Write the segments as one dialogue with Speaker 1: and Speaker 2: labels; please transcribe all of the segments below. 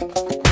Speaker 1: Bye.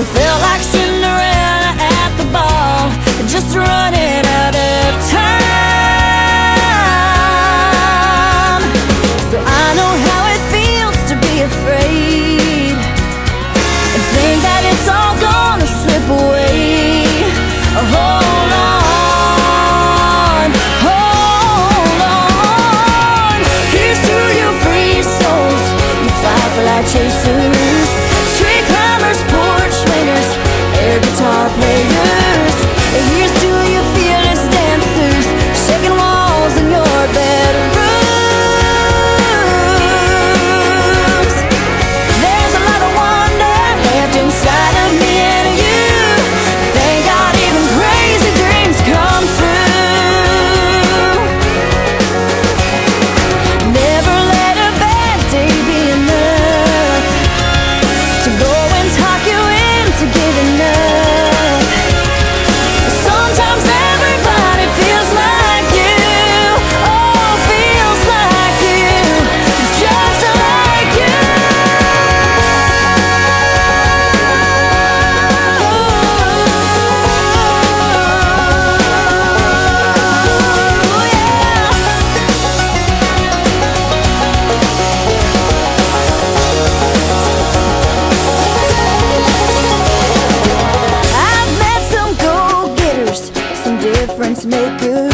Speaker 1: I feel like. peacemaker.